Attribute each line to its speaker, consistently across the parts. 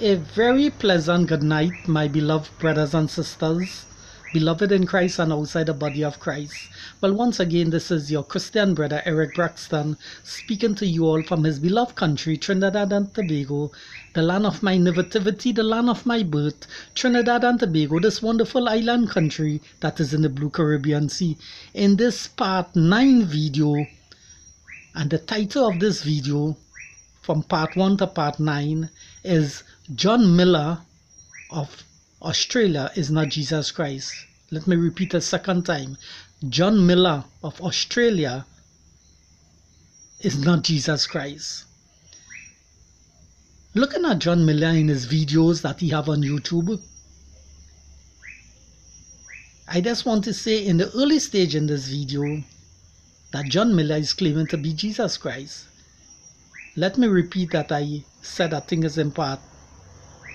Speaker 1: A very pleasant good night, my beloved brothers and sisters, beloved in Christ and outside the body of Christ. Well, once again, this is your Christian brother Eric Braxton speaking to you all from his beloved country, Trinidad and Tobago, the land of my nativity, the land of my birth, Trinidad and Tobago, this wonderful island country that is in the Blue Caribbean Sea. In this part 9 video, and the title of this video from part 1 to part 9 is John Miller of Australia is not Jesus Christ. Let me repeat a second time. John Miller of Australia is not Jesus Christ. Looking at John Miller in his videos that he have on YouTube, I just want to say in the early stage in this video that John Miller is claiming to be Jesus Christ. Let me repeat that I said I think it's in part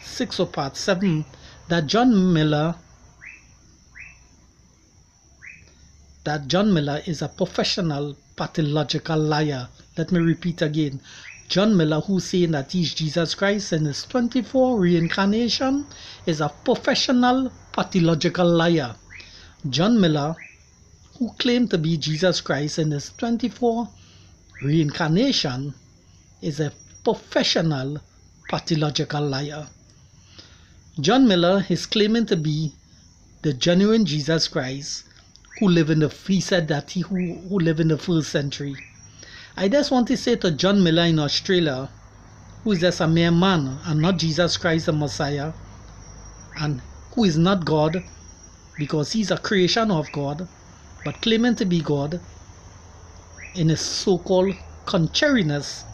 Speaker 1: 6 or part 7 that John Miller that John Miller is a professional pathological liar. Let me repeat again. John Miller, who's saying that he's Jesus Christ in his 24 reincarnation, is a professional pathological liar. John Miller, who claimed to be Jesus Christ in his 24 reincarnation, is a professional pathological liar. John Miller is claiming to be the genuine Jesus Christ who lived in the he said that he who, who lived in the first century. I just want to say to John Miller in Australia, who is just a mere man and not Jesus Christ the Messiah, and who is not God because he's a creation of God, but claiming to be God in his so-called contrariness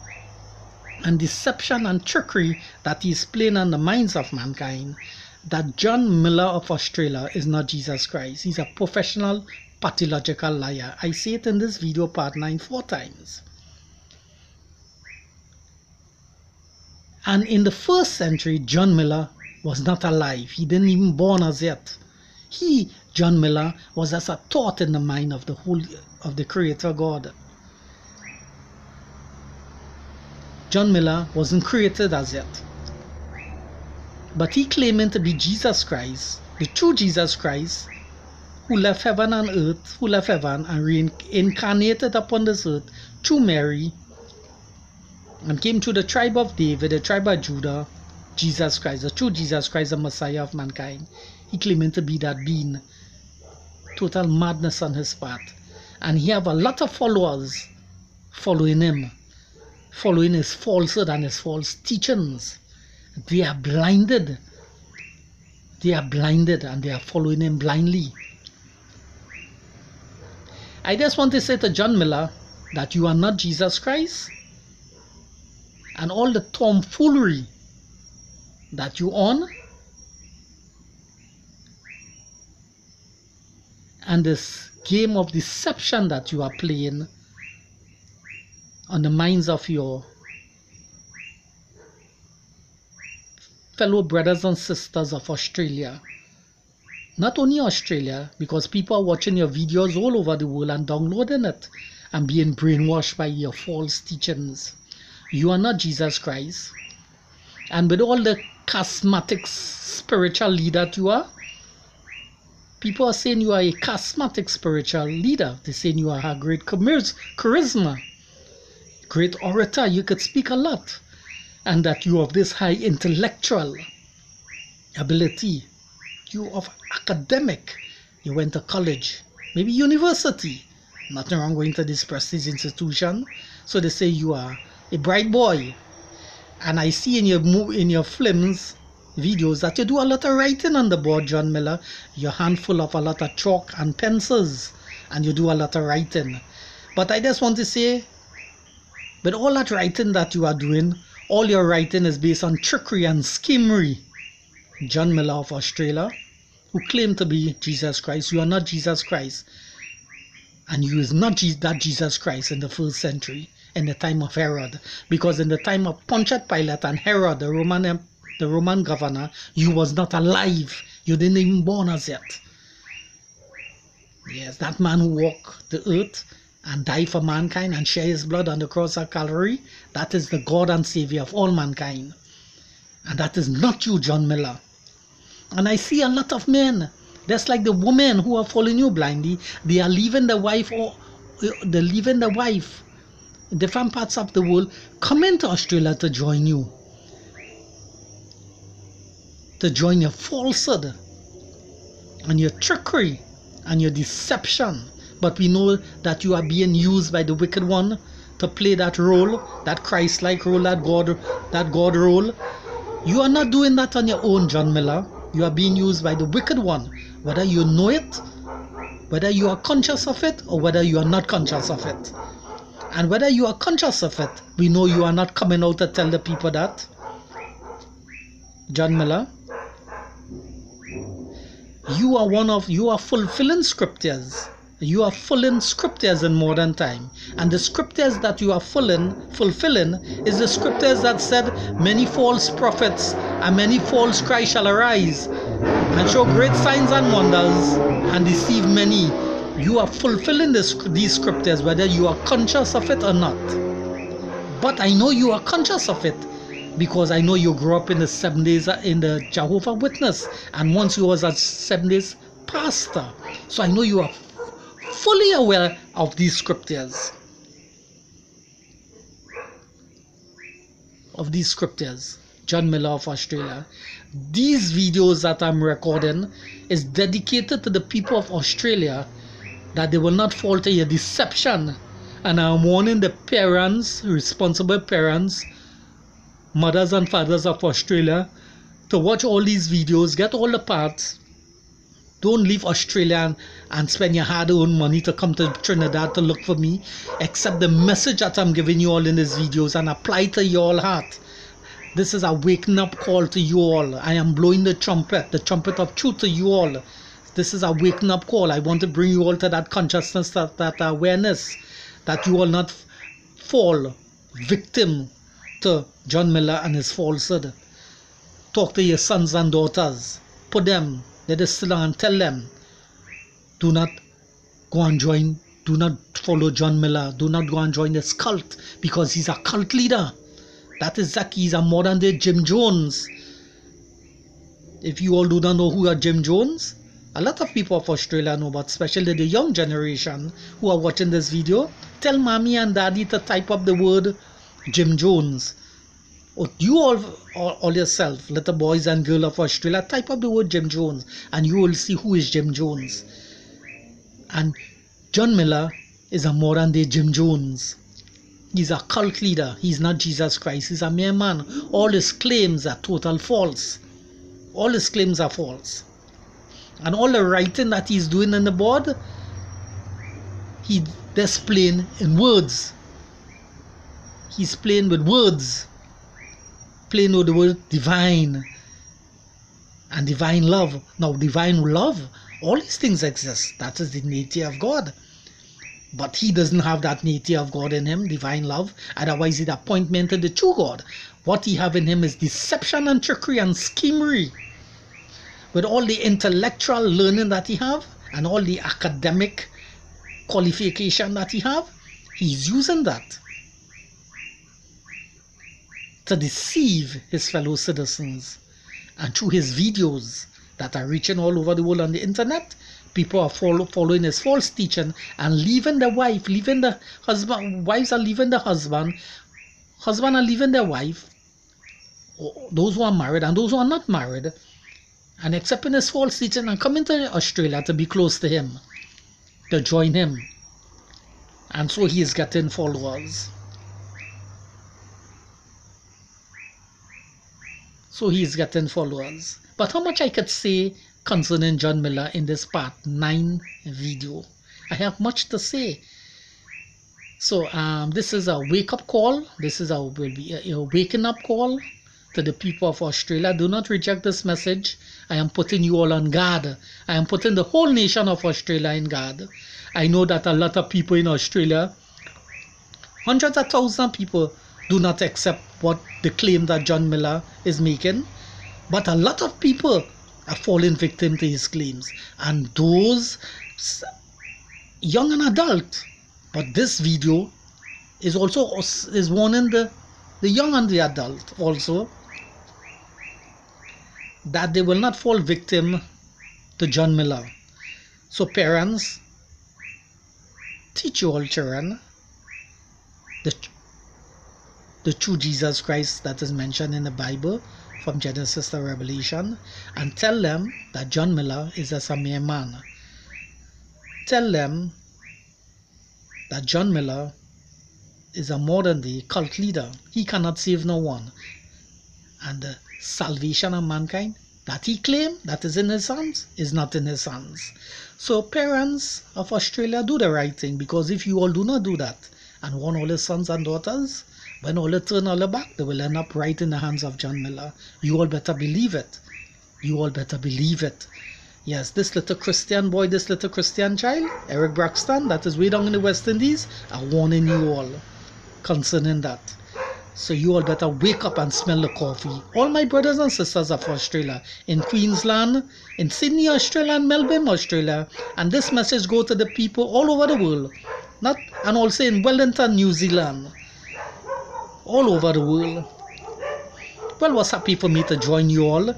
Speaker 1: and deception and trickery that is playing on the minds of mankind that John Miller of Australia is not Jesus Christ. He's a professional pathological liar. I say it in this video part 9 four times. And in the first century, John Miller was not alive. He didn't even born as yet. He, John Miller, was as a thought in the mind of the whole of the Creator God. John Miller wasn't created as yet. But he claiming to be Jesus Christ, the true Jesus Christ, who left heaven and earth, who left heaven and reincarnated upon this earth through Mary and came to the tribe of David, the tribe of Judah, Jesus Christ, the true Jesus Christ, the Messiah of mankind. He claiming to be that being. Total madness on his part. And he have a lot of followers following him following his falsehood and his false teachings. They are blinded. They are blinded and they are following him blindly. I just want to say to John Miller that you are not Jesus Christ and all the tomfoolery that you own and this game of deception that you are playing on the minds of your fellow brothers and sisters of Australia. Not only Australia, because people are watching your videos all over the world and downloading it and being brainwashed by your false teachings. You are not Jesus Christ. And with all the charismatic spiritual leader that you are, people are saying you are a charismatic spiritual leader. They're saying you are a great charisma great orator, you could speak a lot, and that you have this high intellectual ability, you of academic, you went to college, maybe university, nothing wrong going to this prestige institution. So they say you are a bright boy, and I see in your in your films videos that you do a lot of writing on the board, John Miller. You're handful of a lot of chalk and pencils, and you do a lot of writing. But I just want to say but all that writing that you are doing, all your writing is based on trickery and schemery. John Miller of Australia, who claimed to be Jesus Christ, you are not Jesus Christ. And you is not that Jesus Christ in the first century, in the time of Herod. Because in the time of Pontius Pilate and Herod, the Roman, the Roman governor, you was not alive. You didn't even born as yet. Yes, that man who walked the earth and die for mankind and share his blood on the cross of Calvary, that is the God and Savior of all mankind. And that is not you, John Miller. And I see a lot of men, just like the women who are following you blindly, they are leaving the wife or uh, they're leaving the wife in different parts of the world, coming to Australia to join you. To join your falsehood and your trickery and your deception. But we know that you are being used by the wicked one to play that role, that Christ-like role, that God, that God role. You are not doing that on your own, John Miller. You are being used by the wicked one, whether you know it, whether you are conscious of it, or whether you are not conscious of it. And whether you are conscious of it, we know you are not coming out to tell the people that. John Miller, you are one of, you are fulfilling scriptures you are fulfilling scriptures in modern time. And the scriptures that you are fulfilling fulfilling is the scriptures that said many false prophets and many false christ shall arise and show great signs and wonders and deceive many. You are fulfilling this, these scriptures whether you are conscious of it or not. But i know you are conscious of it because I know you grew up in the seven days in the Jehovah Witness, and once you was a seven days pastor. So I know you are fully aware of these scriptures. Of these scriptures. John Miller of Australia. These videos that I'm recording is dedicated to the people of Australia that they will not fall to your deception. And I'm warning the parents, responsible parents, mothers and fathers of Australia to watch all these videos, get all the parts, don't leave Australia and, spend your hard earned money to come to Trinidad to look for me. Accept the message that I'm giving you all in these videos and apply to your heart. This is a waking up call to you all. I am blowing the trumpet, the trumpet of truth to you all. This is a waking up call. I want to bring you all to that consciousness, that, that awareness, that you will not fall victim to John Miller and his falsehood. Talk to your sons and daughters. Put them let us and tell them do not go and join, do not follow John Miller, do not go and join this cult because he's a cult leader. That is Zaki, he's a modern day Jim Jones. If you all do not know who are Jim Jones, a lot of people of Australia know, but especially the young generation who are watching this video, tell mommy and daddy to type up the word Jim Jones or you all, all, all yourself, little boys and girls of Australia, type up the word Jim Jones and you will see who is Jim Jones. And John Miller is a modern day Jim Jones. He's a cult leader. He's not Jesus Christ. He's a mere man. All his claims are total false. All his claims are false. And all the writing that he's doing on the board, he displaying in words. He's playing with words plain with the word divine and divine love. Now, divine love, all these things exist. That is the nature of God. But he doesn't have that nature of God in him, divine love. Otherwise, he'd appointment to the true God. What he have in him is deception and trickery and schemery. With all the intellectual learning that he have and all the academic qualification that he have, he's using that to deceive his fellow citizens. And through his videos that are reaching all over the world on the internet, people are follow, following his false teaching and leaving the wife, leaving the husband, wives are leaving the husband, husband are leaving their wife, those who are married and those who are not married, and accepting his false teaching and coming to Australia to be close to him, to join him. And so he is getting followers. So he's getting followers. But how much I could say concerning John Miller in this part 9 video. I have much to say. So um, this is a wake-up call. This is a will be a, a waking up call to the people of Australia. Do not reject this message. I am putting you all on guard. I am putting the whole nation of Australia in guard. I know that a lot of people in Australia, hundreds of thousands of people, do not accept what the claim that John Miller is making. But a lot of people are falling victim to his claims. And those young and adult. But this video is also is warning the, the young and the adult also that they will not fall victim to John Miller. So, parents, teach your children the, the true Jesus Christ that is mentioned in the Bible from Genesis to Revelation and tell them that John Miller is just a mere man. Tell them that John Miller is a modern day cult leader. He cannot save no one. And the salvation of mankind that he claimed that is in his hands is not in his hands. So parents of Australia do the right thing because if you all do not do that and want all his sons and daughters, when all they turn all the back, they will end up right in the hands of John Miller. You all better believe it. You all better believe it. Yes, this little Christian boy, this little Christian child, Eric Braxton, that is way down in the West Indies, are warning you all concerning that. So you all better wake up and smell the coffee. All my brothers and sisters of Australia, in Queensland, in Sydney, Australia, and Melbourne, Australia. And this message go to the people all over the world. Not and also in Wellington, New Zealand. All over the world. Well, what's happy for me to join you all,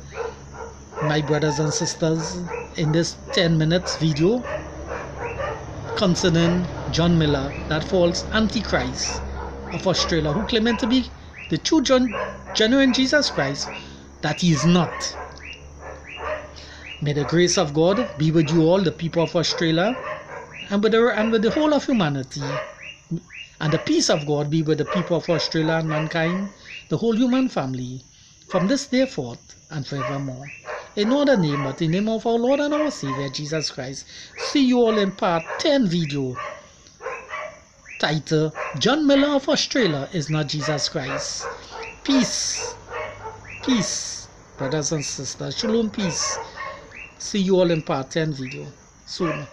Speaker 1: my brothers and sisters, in this 10 minutes video concerning John Miller, that false antichrist of Australia who claiming to be the true John, genuine Jesus Christ, that he is not. May the grace of God be with you all, the people of Australia, and with the, and with the whole of humanity. And the peace of God be with the people of Australia and mankind, the whole human family, from this day forth and forevermore. In other name but the name of our Lord and our Savior Jesus Christ. See you all in part 10 video title John Miller of Australia is not Jesus Christ. Peace. Peace, brothers and sisters. Shalom, peace. See you all in part 10 video soon.